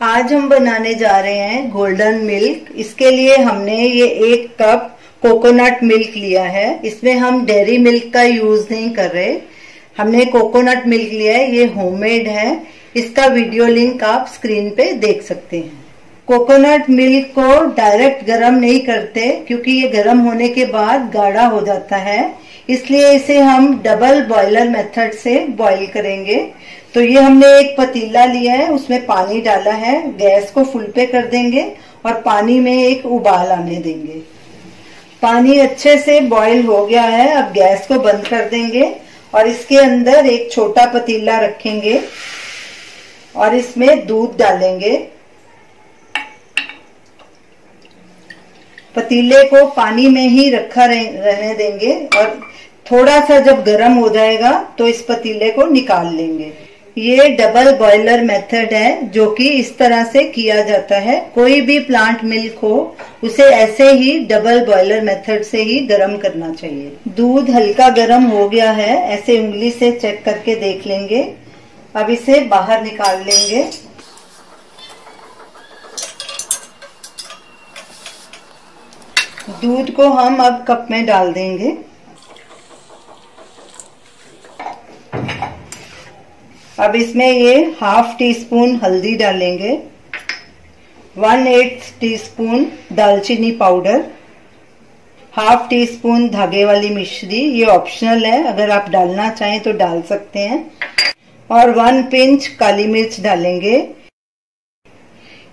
आज हम बनाने जा रहे हैं गोल्डन मिल्क इसके लिए हमने ये एक कप कोकोनट मिल्क लिया है. इसमें हम डेयरी मिल्क का यूज़ नहीं कर रहे. हमने कोकोनट मिल्क लिया है, ये होममेड है. इसका वीडियो लिंक आप स्क्रीन पे देख सकते हैं. कोकोनट मिल्क को डायरेक्ट गरम नहीं करते, क्योंकि ये गरम होने के बाद गाढ़ा हो जाता है. इसलिए इसे हम डबल बॉयलर मेथड से बॉईल करेंगे। तो ये हमने एक पतीला लिया है, उसमें पानी डाला है, गैस को फुल पे कर देंगे और पानी में एक उबाल आने देंगे। पानी अच्छे से बॉईल हो गया है, अब गैस को बंद कर देंगे और इसके अंदर एक छोटा पतीला रखेंगे और इसमें दूध डालेंगे। पतीले को पानी में ही रखा रहने देंगे और थोड़ा सा जब गर्म हो जाएगा तो इस पतीले को निकाल लेंगे। ये डबल बॉयलर मेथड है, जो कि इस तरह से किया जाता है। कोई भी प्लांट मिल्क हो, उसे ऐसे ही डबल बॉयलर मेथड से ही गर्म करना चाहिए। दूध हल्का गर्म हो गया है, ऐसे उंगली से चेक करके देख लेंगे। अब इसे बाहर निकाल लेंगे। दूध को हम अब कप में डाल देंगे। अब इसमें ये हाफ़ टी स्पून हल्दी डालेंगे वन एट टी स्पून दालचीनी पाउडर हाफ़ टी स्पून धागे वाली मिश्री, ये ऑप्शनल है, अगर आप डालना चाहें तो डाल सकते हैं, और वन पिंच काली मिर्च डालेंगे।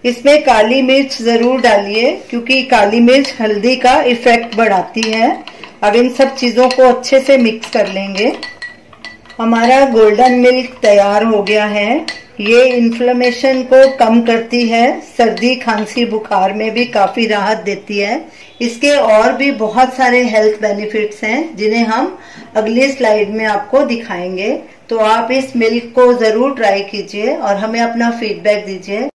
इसमें काली मिर्च ज़रूर डालिए, क्योंकि काली मिर्च हल्दी का इफ़ेक्ट बढ़ाती है। अब इन सब चीज़ों को अच्छे से मिक्स कर लेंगे। हमारा गोल्डन मिल्क तैयार हो गया है। ये इन्फ्लेमेशन को कम करती है। सर्दी, खांसी, बुखार में भी काफ़ी राहत देती है। इसके और भी बहुत सारे हेल्थ बेनिफिट्स हैं, जिन्हें हम अगली स्लाइड में आपको दिखाएँगे। तो आप इस मिल्क को ज़रूर ट्राई कीजिए और हमें अपना फीडबैक दीजिए।